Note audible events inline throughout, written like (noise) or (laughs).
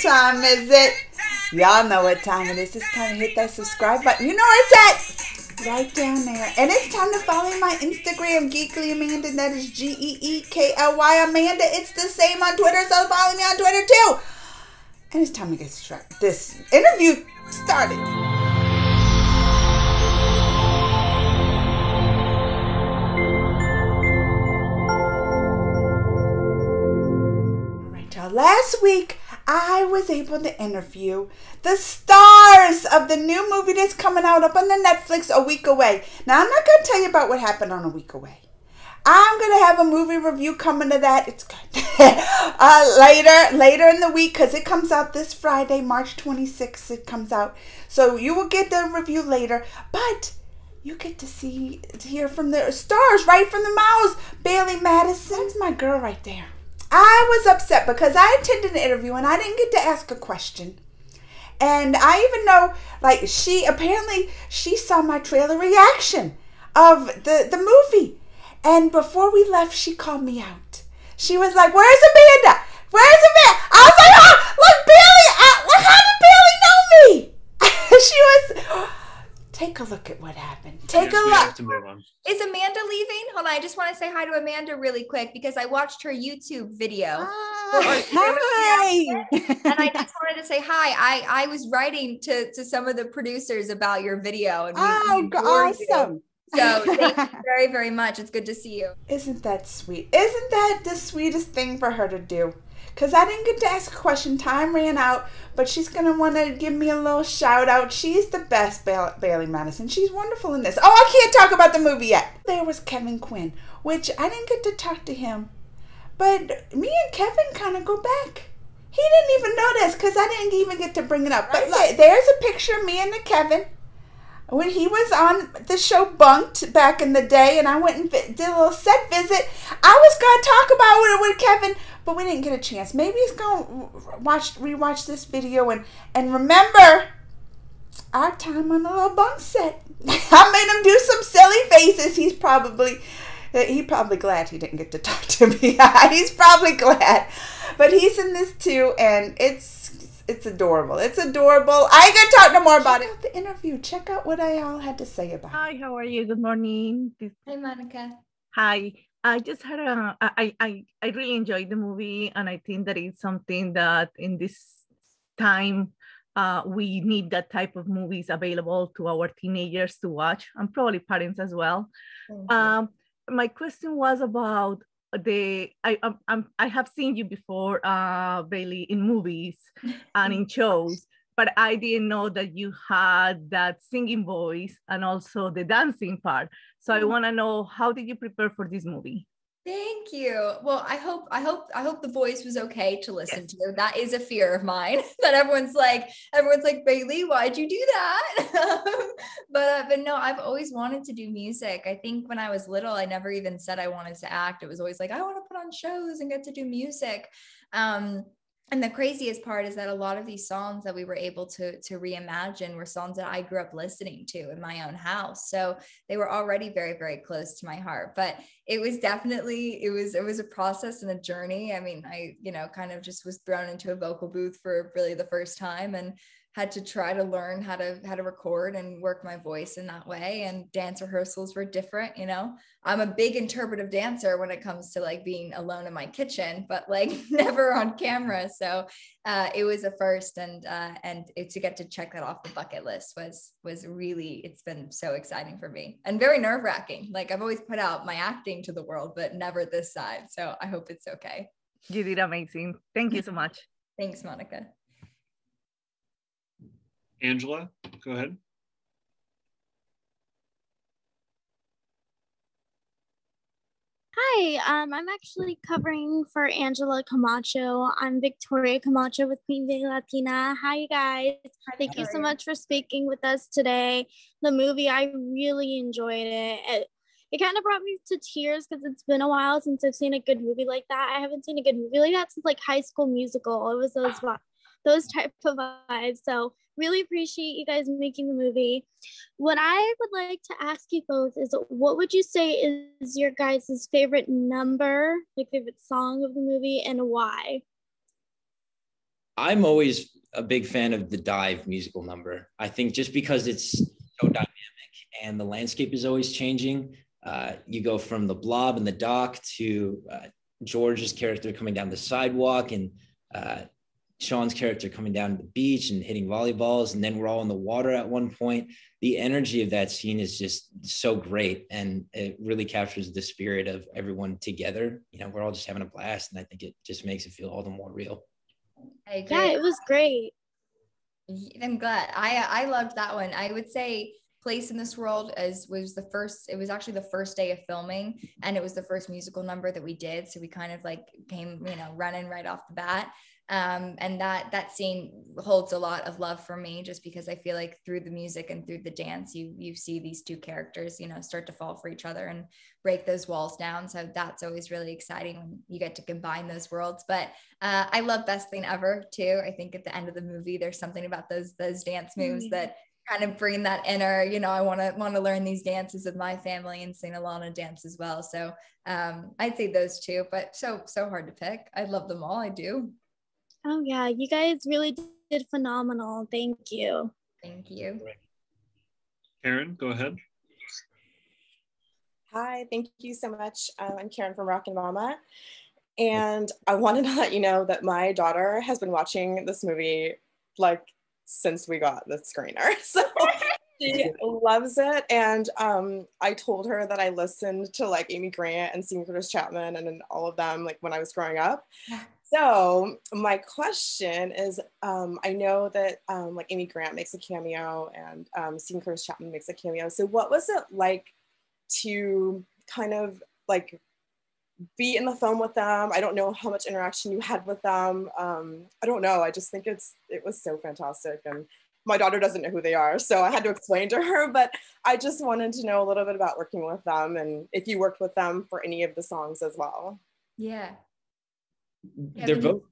time is it? Y'all know what time it is. It's time to hit that subscribe button. You know it's at? Right down there. And it's time to follow my Instagram, Geekly Amanda. That is G E E K L Y Amanda. It's the same on Twitter, so follow me on Twitter too. And it's time to get this interview started. last week I was able to interview the stars of the new movie that's coming out up on the Netflix a week away. Now, I'm not going to tell you about what happened on a week away. I'm gonna have a movie review coming to that. It's good. (laughs) uh, later, later in the week, because it comes out this Friday, March 26th. It comes out, so you will get the review later. But you get to see, to hear from the stars right from the mouths. Bailee Madison, that's my girl right there. I was upset because I attended an interview and I didn't get to ask a question. And I even know, like, she apparently she saw my trailer reaction of the the movie, and before we left, she called me out. She was like, "Where's Amanda? Where's Amanda?" I was like, "Oh, look, Bailee! I, uh, look, how did Bailee know me?" (laughs) she was take a look at what happened. Take yes, a look. To move on. Is Amanda leaving? Hold on. I just want to say hi to Amanda really quick because I watched her YouTube video. Ah, hi. And I just wanted to say hi. I, I was writing to, to some of the producers about your video. And we, oh, we awesome. You. So thank you (laughs) very, very much. It's good to see you. Isn't that sweet? Isn't that the sweetest thing for her to do? Because I didn't get to ask a question. Time ran out, but she's going to want to give me a little shout out. She's the best, ba- Bailee Madison. She's wonderful in this. Oh, I can't talk about the movie yet. There was Kevin Quinn, which I didn't get to talk to him, but me and Kevin kind of go back. He didn't even notice because I didn't even get to bring it up. But like, there's a picture of me and the Kevin when he was on the show Bunked back in the day, and I went and did a little set visit. I was going to talk about it with Kevin, but we didn't get a chance. Maybe he's going to watch rewatch this video and and remember our time on the little bunk set. (laughs) I made him do some silly faces. He's probably uh, he probably glad he didn't get to talk to me. (laughs) he's probably glad, but he's in this too, and it's it's adorable. It's adorable. I ain't gonna talk no more about Check it. the interview. Check out what I all had to say about. it. Hi, how are you? Good morning. Hi, Monica. Hi. I just had a, I, I, I really enjoyed the movie, and I think that it's something that in this time uh, we need that type of movies available to our teenagers to watch, and probably parents as well. Um, my question was about the I I'm, I have seen you before, uh, Bailee, in movies (laughs) and in shows, but I didn't know that you had that singing voice and also the dancing part. So I mm. want to know how did you prepare for this movie? Thank you. Well, I hope I hope I hope the voice was okay to listen yes. to. That is a fear of mine. (laughs) that everyone's like everyone's like Bailee, why'd you do that? (laughs) but uh, but no, I've always wanted to do music. I think when I was little, I never even said I wanted to act. It was always like I want to put on shows and get to do music. Um, and the craziest part is that a lot of these songs that we were able to to reimagine were songs that I grew up listening to in my own house. So they were already very very close to my heart. But it was definitely it was it was a process and a journey. I mean, I you know kind of just was thrown into a vocal booth for really the first time and had to try to learn how to how to record and work my voice in that way and dance rehearsals were different you know? I'm a big interpretive dancer when it comes to like being alone in my kitchen but like (laughs) never on camera so uh, it was a first and uh, and it, to get to check that off the bucket list was was really it's been so exciting for me and very nerve wracking like i've always put out my acting to the world but never this side so i hope it's okay. You did amazing thank you so much. Thanks monica Angela, go ahead. Hi, um, I'm actually covering for Angela Camacho. I'm Victoria Camacho with Queen Day Latina. Hi, you guys. Hi, Thank you so much for speaking with us today. The movie, I really enjoyed it. It, it kind of brought me to tears because it's been a while since I've seen a good movie like that. I haven't seen a good movie like that since like High School Musical. It was those those type of vibes. So really appreciate you guys making the movie. What I would like to ask you both is what would you say is your guys' favorite number, like favorite song of the movie, and why? I'm always a big fan of the dive musical number. I think just because it's so dynamic and the landscape is always changing. Uh, you go from the blob and the dock to uh, George's character coming down the sidewalk and uh, Sean's character coming down to the beach and hitting volleyballs, and then we're all in the water at one point. The energy of that scene is just so great, and it really captures the spirit of everyone together. You know, we're all just having a blast, and I think it just makes it feel all the more real. Yeah, it was great. I'm glad. I I loved that one. I would say place in this world as was the first it was actually the first day of filming and it was the first musical number that we did. So we kind of like came you know running right off the bat. Um, and that that scene holds a lot of love for me just because i feel like through the music and through the dance you you see these two characters you know start to fall for each other and break those walls down. So that's always really exciting when you get to combine those worlds. But uh, i love best thing ever too. I think at the end of the movie there's something about those those dance moves mm-hmm. that kind of bring that inner you know i want to want to learn these dances with my family and sing along and dance as well so um, i'd say those two but so so hard to pick i love them all i do Oh yeah, you guys really did phenomenal. Thank you. Thank you. Karen, go ahead. Hi, thank you so much. Um, I'm Karen from Rockin' Mama. And I wanted to let you know that my daughter has been watching this movie like since we got the screener. (laughs) So (laughs) she loves it. And um, I told her that I listened to like Amy Grant and Steven Curtis Chapman and all of them like when I was growing up. So my question is, um, I know that um, like Amy Grant makes a cameo and um, Curtis Chapman makes a cameo. So what was it like to kind of like be in the film with them? I don't know how much interaction you had with them. Um, I don't know. I just think it's it was so fantastic and my daughter doesn't know who they are, so I had to explain to her. But I just wanted to know a little bit about working with them and if you worked with them for any of the songs as well. Yeah, they're both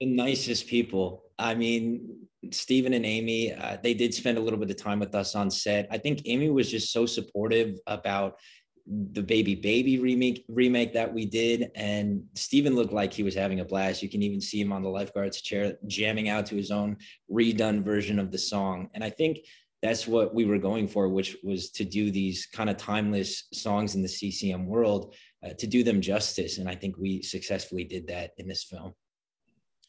the nicest people. I mean, Steven and Amy, uh, they did spend a little bit of time with us on set. I think Amy was just so supportive about the baby baby remake remake that we did and Steven looked like he was having a blast. You can even see him on the lifeguard's chair jamming out to his own redone version of the song. And i think that's what we were going for which was to do these kind of timeless songs in the ccm world uh, to do them justice. And i think we successfully did that in this film.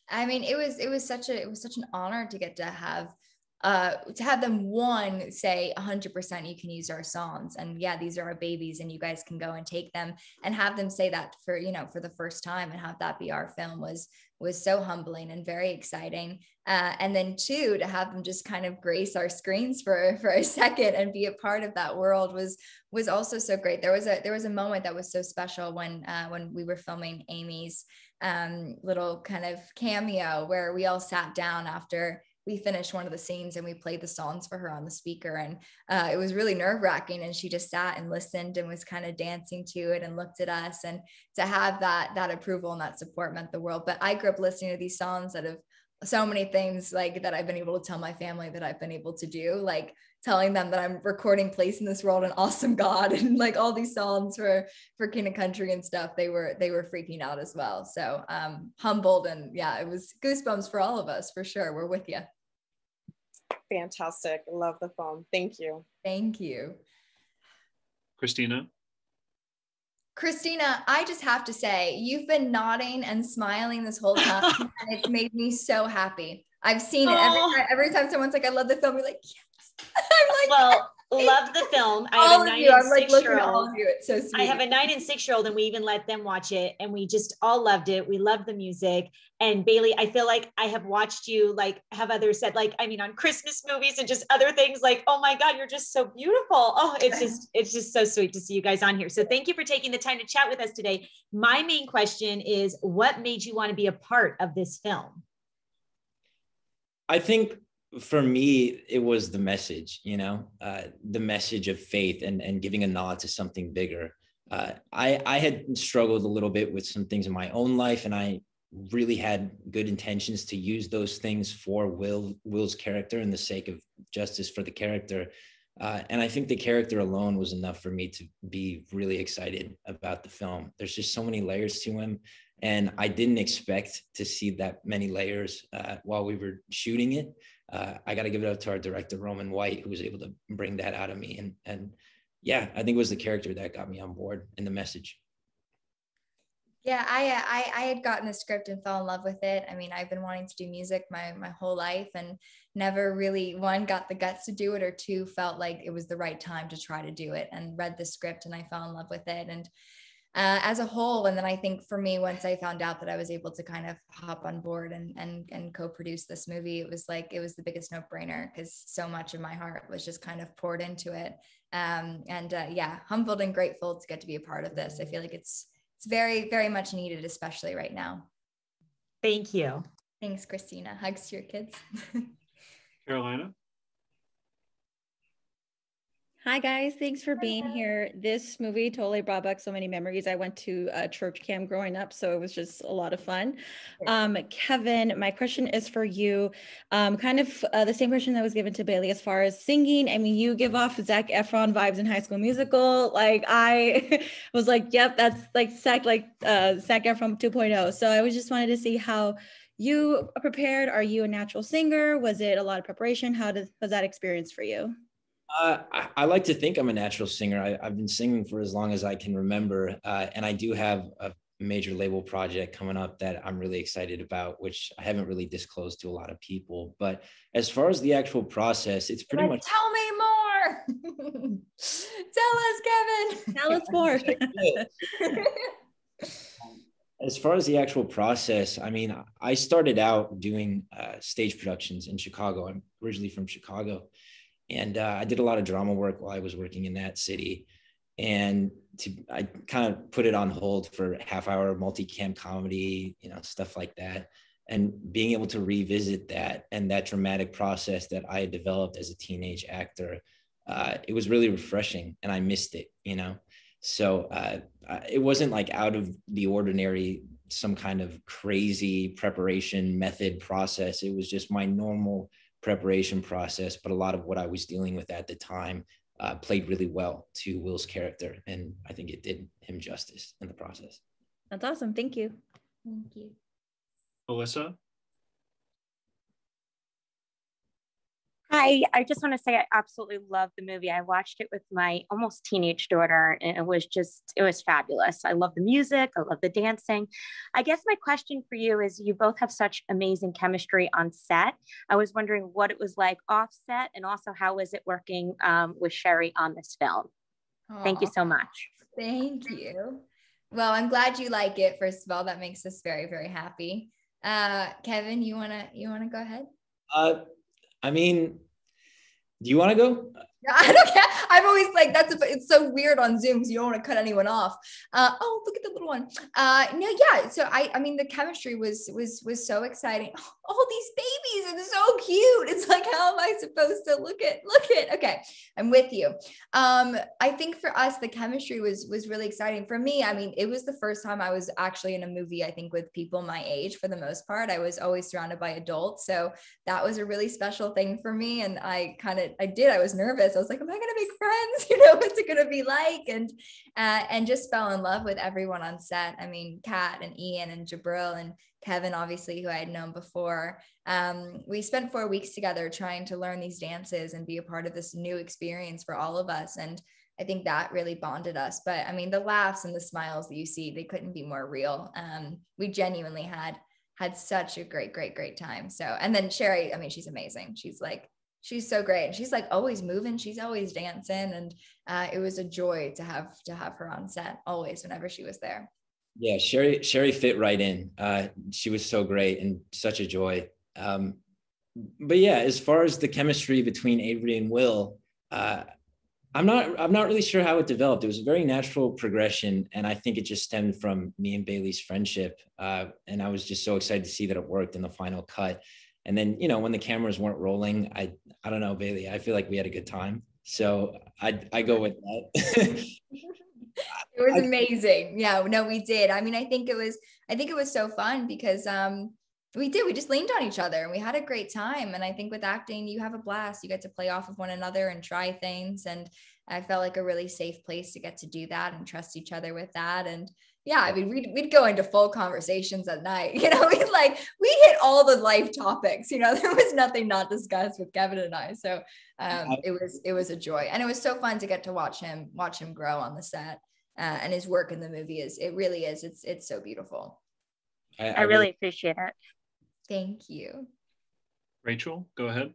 I mean it was it was such a it was such an honor to get to have uh, to have them one say 100% you can use our songs and yeah these are our babies and you guys can go and take them and have them say that for you know for the first time and have that be our film was was so humbling and very exciting. Uh, and then two to have them just kind of grace our screens for for a second and be a part of that world was was also so great. There was a there was a moment that was so special when uh, when we were filming amy's um, little kind of cameo where we all sat down after we finished one of the scenes and we played the songs for her on the speaker. And uh, it was really nerve wracking and she just sat and listened and was kind of dancing to it and looked at us. And to have that that approval and that support meant the world. But i grew up listening to these songs that have so many things like that I've been able to tell my family that I've been able to do, like telling them that I'm recording Place in This World and Awesome God (laughs) and like all these songs for for King of Country and stuff. They were they were freaking out as well. So um humbled and yeah, it was goosebumps for all of us for sure. We're with you. Fantastic. Love the film. Thank you. Thank you. Christina. Christina, I just have to say, you've been nodding and smiling this whole time, (laughs) and it's made me so happy. I've seen it every oh. time, every time someone's like, I love the film, you're like, yes. (laughs) I'm like, well, love the film. I have all a nine you, and I'm six like year old. It's so sweet. I have a nine and six year old, and we even let them watch it, and we just all loved it. We loved the music. And Bailee, I feel like I have watched you, like have others said, like I mean, on Christmas movies and just other things. Like, oh my God, you're just so beautiful. Oh, it's just it's just so sweet to see you guys on here. So thank you for taking the time to chat with us today. My main question is, what made you want to be a part of this film? I think for me it was the message you know uh, the message of faith and and giving a nod to something bigger. Uh, i i had struggled a little bit with some things in my own life and i really had good intentions to use those things for will will's character and the sake of justice for the character. Uh, and i think the character alone was enough for me to be really excited about the film. There's just so many layers to him And I didn't expect to see that many layers uh, while we were shooting it. Uh, I got to give it up to our director, Roman White, who was able to bring that out of me. And, and yeah, I think it was the character that got me on board and the message. Yeah, I, I I had gotten the script and fell in love with it. I mean, I've been wanting to do music my my whole life and never really one got the guts to do it or two felt like it was the right time to try to do it and read the script and I fell in love with it and uh, as a whole and then I think for me once I found out that I was able to kind of hop on board and and and co-produce this movie it was like it was the biggest no-brainer because so much of my heart was just kind of poured into it um, and uh, yeah humbled and grateful to get to be a part of this I feel like it's it's very, very much needed, especially right now. Thank you. Thanks, Christina. Hugs to your kids. (laughs) Carolina. Hi guys, thanks for being here. This movie totally brought back so many memories. I went to a church camp growing up, so it was just a lot of fun. Um, Kevin, my question is for you. Um, kind of uh, the same question that was given to Bailee as far as singing. I mean, you give off Zac Efron vibes in High School Musical. Like I (laughs) was like, yep, that's like Zac, like uh, Zac Efron 2.0. So I was just wanted to see how you prepared. Are you a natural singer? Was it a lot of preparation? How did, was that experience for you? Uh, I, I, like to think I'm a natural singer. I, have been singing for as long as I can remember, uh, and I do have a major label project coming up that I'm really excited about, which I haven't really disclosed to a lot of people. But as far as the actual process, it's pretty much. Tell me more. (laughs) Tell us, Kevin. Tell us more. (laughs) as far as the actual process, I mean, I started out doing uh, stage productions in Chicago. I'm originally from Chicago and uh, I did a lot of drama work while I was working in that city. And to, I kind of put it on hold for half hour multicam comedy, you know, stuff like that. And being able to revisit that and that dramatic process that I had developed as a teenage actor, uh, it was really refreshing and I missed it, you know? So uh, it wasn't like out of the ordinary, some kind of crazy preparation method process. It was just my normal preparation process, but a lot of what I was dealing with at the time uh, played really well to Will's character. And I think it did him justice in the process. That's awesome. Thank you. Thank you. Alyssa? Hi, I just want to say I absolutely love the movie. I watched it with my almost teenage daughter, and it was just, it was fabulous. I love the music, I love the dancing. I guess my question for you is you both have such amazing chemistry on set. I was wondering what it was like off set, and also how was it working um, with Sherri on this film? Aww. Thank you so much. Thank you. Well, I'm glad you like it. First of all, that makes us very, very happy. Uh, Kevin, you wanna you wanna go ahead? Uh, I mean, do you want to go? (laughs) I don't care. I'm always like, that's a, it's so weird on Zoom. So you don't want to cut anyone off. Uh, oh, look at the little one. Uh, no, yeah. So I, I mean, the chemistry was, was, was so exciting. (gasps) All these babies and so cute. It's like, how am I supposed to look at, look at, okay. I'm with you. Um, I think for us, the chemistry was, was really exciting for me. I mean, it was the first time I was actually in a movie, I think with people my age for the most part, I was always surrounded by adults. So that was a really special thing for me. And I kind of, I did, I was nervous. I was like, am I going to make friends? (laughs) You know, what's it going to be like? And, uh, and just fell in love with everyone on set. I mean, Kat and Ian and Jahbril and Kevin, obviously, who I had known before. Um, we spent four weeks together trying to learn these dances and be a part of this new experience for all of us. And I think that really bonded us. But I mean, the laughs and the smiles that you see, they couldn't be more real. Um, we genuinely had had such a great, great, great time. So, and then Sherri, I mean, she's amazing. She's like she's so great. And she's like always moving. She's always dancing. And uh, it was a joy to have to have her on set always whenever she was there. Yeah Sherri Sherri fit right in. Uh, she was so great and such a joy. Um, but yeah as far as the chemistry between avery and will uh, i'm not i'm not really sure how it developed. It was a very natural progression and i think it just stemmed from me and Bailee's friendship. Uh, and i was just so excited to see that it worked in the final cut and then, you know, when the cameras weren't rolling, I I don't know, Bailee. I feel like we had a good time. So I I go with that. (laughs) it was amazing. Yeah, no, we did. I mean, I think it was I think it was so fun because um we did we just leaned on each other and we had a great time and i think with acting you have a blast you get to play off of one another and try things and i felt like a really safe place to get to do that and trust each other with that and yeah, I mean, we'd, we'd go into full conversations at night. (laughs) You know, we like we hit all the life topics. You know, (laughs) there was nothing not discussed with Kevin and I. So um, it was it was a joy, and it was so fun to get to watch him watch him grow on the set. Uh, and his work in the movie is it really is it's it's so beautiful. I, I, I really appreciate it. Thank you. Rachel, go ahead.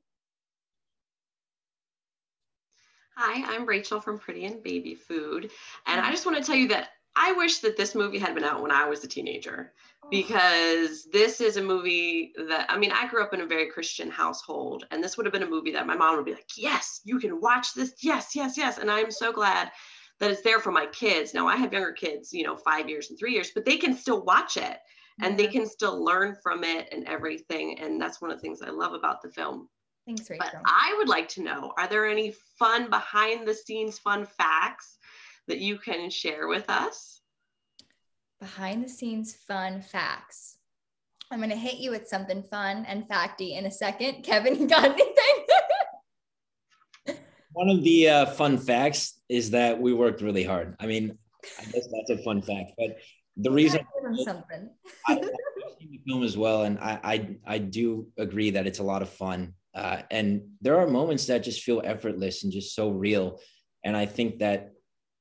Hi, I'm Rachel from Pretty and Baby Food. And I just want to tell you that I wish that this movie had been out when I was a teenager because this is a movie that I mean I grew up in a very Christian household and this would have been a movie that my mom would be like yes you can watch this. Yes yes yes. And I'm so glad that it's there for my kids. Now I have younger kids you know 5 years and 3 years but they can still watch it and they can still learn from it and everything and that's one of the things I love about the film. Thanks Rachel. But I would like to know are there any fun behind the scenes fun facts that you can share with us? Behind the scenes fun facts. I'm going to hit you with something fun and facty in a second. (laughs) Kevin, you got anything? (laughs) One of the uh, fun facts is that we worked really hard. I mean, I guess that's a fun fact, but the reason something. I, (laughs) I the film as well, and I, I I do agree that it's a lot of fun. Uh, and there are moments that just feel effortless and just so real. And I think that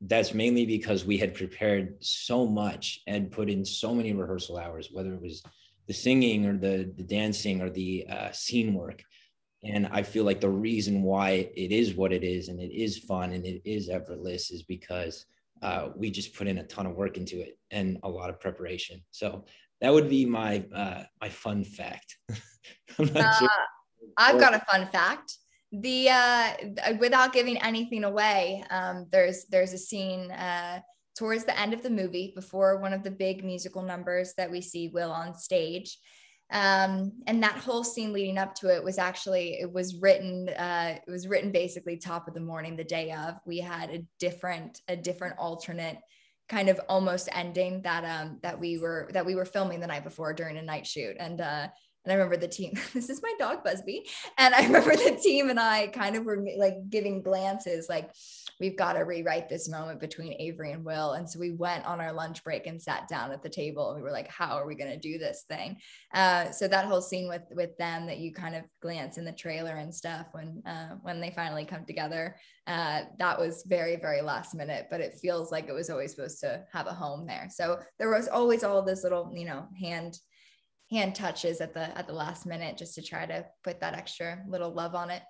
that's mainly because we had prepared so much and put in so many rehearsal hours, whether it was the singing or the, the dancing or the uh, scene work. And I feel like the reason why it is what it is and it is fun and it is effortless is because uh, we just put in a ton of work into it and a lot of preparation. So that would be my uh, my fun fact. (laughs) uh, sure. I've got a fun fact the uh, without giving anything away um, there's there's a scene uh, towards the end of the movie before one of the big musical numbers that we see will on stage. Um, and that whole scene leading up to it was actually it was written uh, it was written basically top of the morning the day of. We had a different a different alternate kind of almost ending that um that we were that we were filming the night before during a night shoot. And uh and I remember the team, (laughs) this is my dog Busby. And I remember the team and I kind of were like giving glances like, we've got to rewrite this moment between Avery and Will. And so we went on our lunch break and sat down at the table and we were like, how are we going to do this thing? Uh, so that whole scene with, with them that you kind of glance in the trailer and stuff when, uh, when they finally come together, uh, that was very, very last minute, but it feels like it was always supposed to have a home there. So there was always all this little, you know, hand, hand touches at the at the last minute just to try to put that extra little love on it.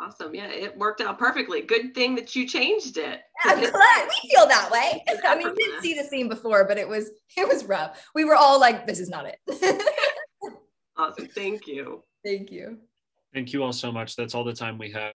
Awesome. Yeah, it worked out perfectly. Good thing that you changed it. I'm glad we feel that way. I mean, we didn't see the scene before, but it was it was rough. We were all like, this is not it. (laughs) awesome. Thank you. Thank you. Thank you all so much. That's all the time we have.